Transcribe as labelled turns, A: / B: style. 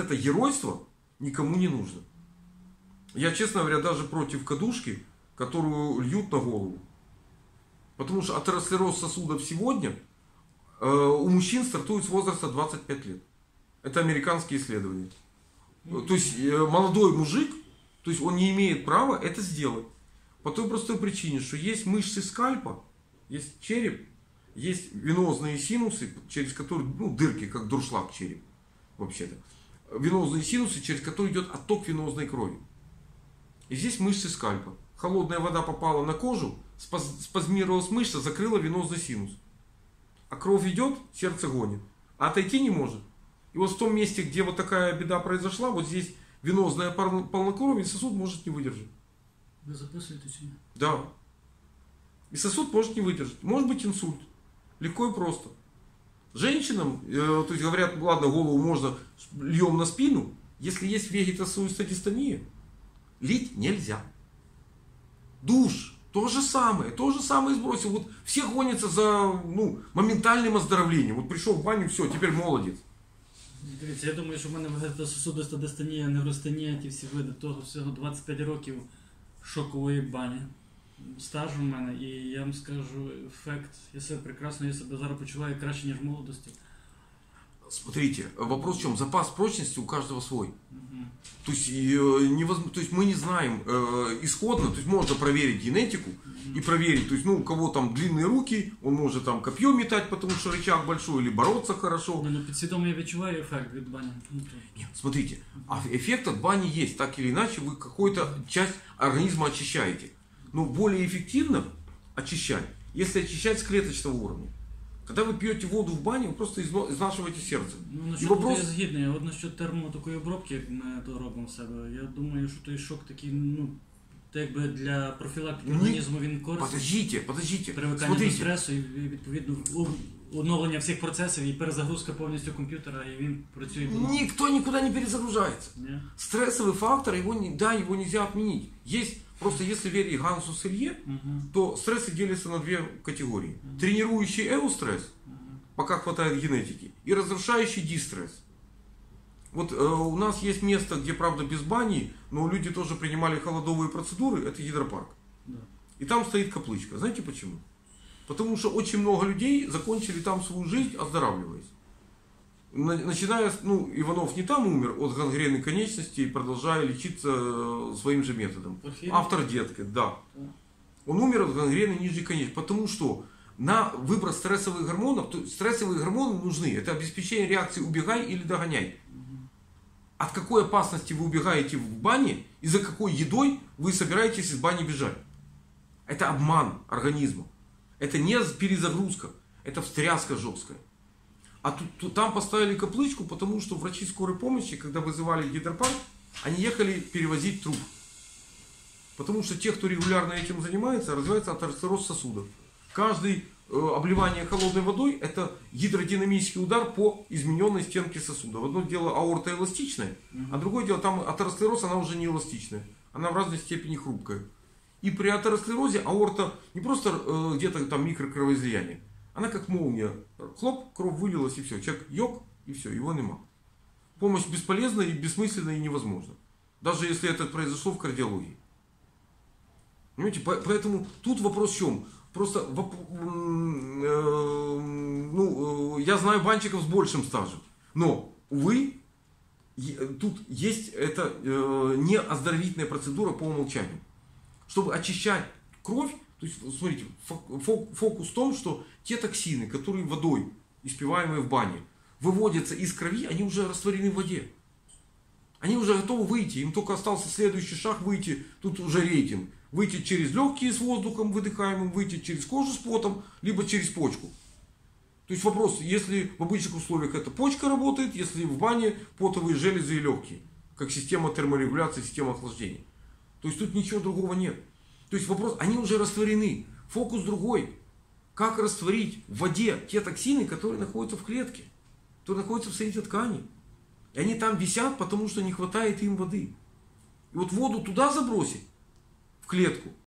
A: это геройство никому не нужно. Я, честно говоря, даже против кадушки, которую льют на голову. Потому что атеросклероз сосудов сегодня э, у мужчин стартует с возраста 25 лет. Это американские исследования. То есть э, молодой мужик, то есть он не имеет права это сделать. По той простой причине, что есть мышцы скальпа, есть череп, есть венозные синусы, через которые, ну, дырки, как дуршлаг череп, вообще-то. Венозные синусы, через которые идет отток венозной крови. И здесь мышцы скальпа. Холодная вода попала на кожу, спазмировалась мышца, закрыла венозный синус. А кровь идет, сердце гонит. А отойти не может. И вот в том месте, где вот такая беда произошла, вот здесь венозная полнокровие, сосуд может не выдержать.
B: Вы записываете себя?
A: Да. И сосуд может не выдержать. Может быть инсульт. Легко и просто. Женщинам, э, то есть говорят, ладно, голову можно льем на спину, если есть вегетосуистодистония, лить нельзя. Душ, то же самое, то же самое сбросил. Вот все гонятся за ну, моментальным оздоровлением. Вот пришел в баню, все, теперь молодец.
B: Дивіться, я думаю, що в мене вегетососудиста дистонія, невростонія, ті всі види того всього 25 років шокової бані. Стажу в мене, і я вам скажу, ефект, я себе прекрасно, я себе зараз почуваю краще, ніж в молодості.
A: Смотрите, вопрос в чем? Запас прочности у каждого свой. То есть, э, невозможно, то есть мы не знаем э, исходно, то есть можно проверить генетику и проверить, то есть ну у кого там длинные руки, он может там копье метать, потому что рычаг большой, или бороться хорошо.
B: Ну, ну підсвідомо я відчуваю ефект від бані. Ну, то-
A: Нет, смотрите, а эффект от бани есть, так или иначе вы какую-то часть организма очищаете. Но более эффективно очищать, если очищать с клеточного уровня. Когда вы пьете воду в бане, вы просто изно- изнашиваете сердце.
B: Ну,
A: І
B: насчет
A: вопрос-
B: я згідний. От насчет термо такої обробки, як ми то робимо в себе, я думаю, що той шок такий, ну, так якби для профілактики
A: Ні.
B: організму він корисний.
A: Подождите, подождите.
B: Привикання до
A: Смотрите,
B: стресу і відповідно у- оновлення всіх процесів і перезагрузка повністю комп'ютера, і він працює по
A: никто никуда не перезагружается.
B: Ні?
A: Стрессовый фактор, его, не, да, его нельзя отменить. Есть, просто если верить Гансу Селье,
B: Угу.
A: то стрессы делятся на две категории. Тренирующий эустресс, пока хватает генетики, и разрушающий дистресс. Вот э, у нас есть место, где, правда, без бани, но люди тоже принимали холодовые процедуры, это гидропарк.
B: Да.
A: И там стоит каплычка. Знаете почему? Потому что очень много людей закончили там свою жизнь, оздоравливаясь. На- Начиная, с- ну, Иванов не там умер от гангрены конечностей, продолжая лечиться э, своим же методом.
B: Порфирий?
A: Автор детка, да.
B: Да.
A: Он умер от гангрены нижней конечности. Потому что на выброс стрессовых гормонов, то стрессовые гормоны нужны. Это обеспечение реакции убегай или догоняй. От какой опасности вы убегаете в бане и за какой едой вы собираетесь из бани бежать. Это обман организма. Это не перезагрузка. Это встряска жесткая. А тут, тут- там поставили каплычку, потому что врачи скорой помощи, когда вызывали гидропарк, они ехали перевозить труп. Потому что те, кто регулярно этим занимается, развивается атеросклероз сосудов. Каждый э, обливание холодной водой это гидродинамический удар по измененной стенке сосуда. В одно дело аорта эластичная, а другое дело там атеросклероз она уже не эластичная. Она в разной степени хрупкая. И при атеросклерозе аорта не просто э, где-то там микрокровоизлияние. Она как молния. Хлоп, кровь вылилась и все. Человек йог и все, его нема. Помощь бесполезна и бессмысленна и невозможна. Даже если это произошло в кардиологии. Понимаете, по- поэтому тут вопрос в чем? Просто э, ну, э, я знаю банчиков с большим стажем. Но, увы, тут есть это э, не оздоровительная процедура по умолчанию. Чтобы очищать кровь, то есть, смотрите, фо- фо- фокус в том, что те токсины, которые водой, испиваемые в бане, выводятся из крови, они уже растворены в воде. Они уже готовы выйти, им только остался следующий шаг выйти, тут уже рейтинг. Выйти через легкие с воздухом выдыхаемым, выйти через кожу с потом, либо через почку. То есть вопрос, если в обычных условиях эта почка работает, если в бане потовые железы и легкие, как система терморегуляции, система охлаждения. То есть тут ничего другого нет. То есть вопрос, они уже растворены. Фокус другой. Как растворить в воде те токсины, которые находятся в клетке, которые находятся в соединительной ткани. И они там висят, потому что не хватает им воды. И вот воду туда забросить, в клетку,